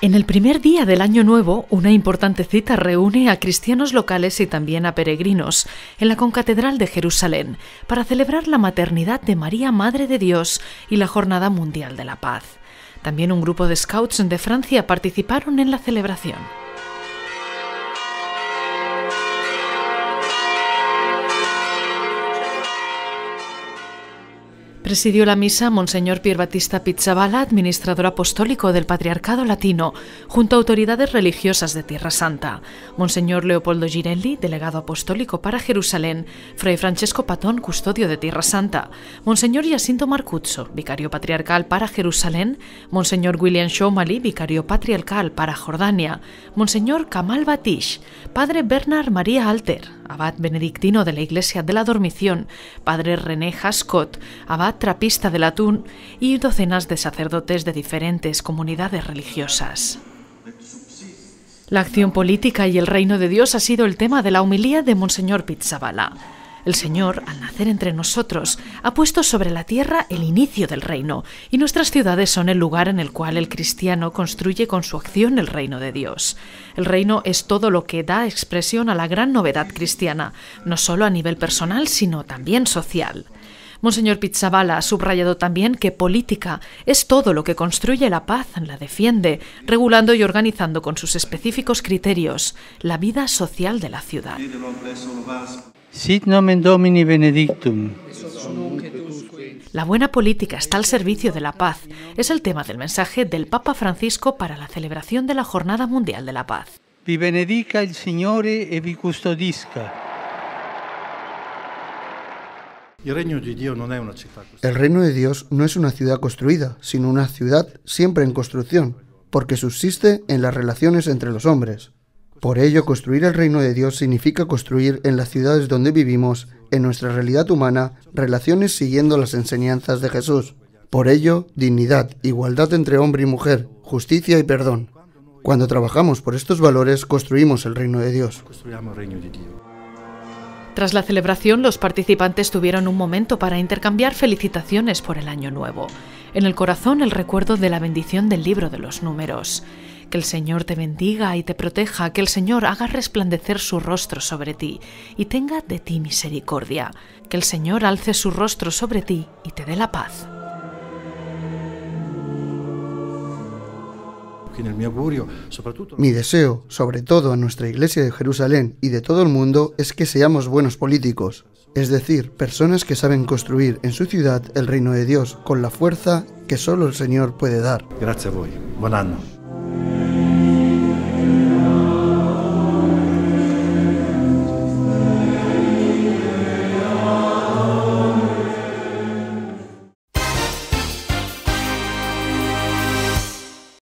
En el primer día del Año Nuevo, una importante cita reúne a cristianos locales y también a peregrinos en la Concatedral de Jerusalén para celebrar la maternidad de María, Madre de Dios, y la Jornada Mundial de la Paz. También un grupo de scouts de Francia participaron en la celebración. Presidió la misa Monseñor Pier Battista Pizzabala, administrador apostólico del Patriarcado Latino, junto a autoridades religiosas de Tierra Santa, Monseñor Leopoldo Girelli, delegado apostólico para Jerusalén, Fray Francesco Patón, custodio de Tierra Santa, Monseñor Jacinto Marcuzzo, vicario patriarcal para Jerusalén, Monseñor William Shomali, vicario patriarcal para Jordania, Monseñor Kamal Batish, Padre Bernard María Alter, abad benedictino de la Iglesia de la Dormición, padre René Hascott, abad trapista del Atún y docenas de sacerdotes de diferentes comunidades religiosas. La acción política y el reino de Dios ha sido el tema de la humilía de Monseñor Pizzabala. El Señor, al nacer entre nosotros, ha puesto sobre la tierra el inicio del reino, y nuestras ciudades son el lugar en el cual el cristiano construye con su acción el reino de Dios. El reino es todo lo que da expresión a la gran novedad cristiana, no solo a nivel personal, sino también social. Monseñor Pizzabala ha subrayado también que política es todo lo que construye la paz, la defiende, regulando y organizando con sus específicos criterios la vida social de la ciudad. Sit nomen Domini benedictum. La buena política está al servicio de la paz. Es el tema del mensaje del Papa Francisco para la celebración de la Jornada Mundial de la Paz. Vi benedica il Signore e vi custodisca. El reino de Dios no es una ciudad construida, sino una ciudad siempre en construcción, porque subsiste en las relaciones entre los hombres. Por ello, construir el reino de Dios significa construir en las ciudades donde vivimos, en nuestra realidad humana, relaciones siguiendo las enseñanzas de Jesús. Por ello, dignidad, igualdad entre hombre y mujer, justicia y perdón. Cuando trabajamos por estos valores, construimos el reino de Dios. Tras la celebración, los participantes tuvieron un momento para intercambiar felicitaciones por el Año Nuevo. En el corazón el recuerdo de la bendición del libro de los números. Que el Señor te bendiga y te proteja, que el Señor haga resplandecer su rostro sobre ti y tenga de ti misericordia. Que el Señor alce su rostro sobre ti y te dé la paz. Mi deseo, sobre todo en nuestra iglesia de Jerusalén y de todo el mundo, es que seamos buenos políticos, es decir, personas que saben construir en su ciudad el reino de Dios con la fuerza que solo el Señor puede dar. grazie a. Buon anno.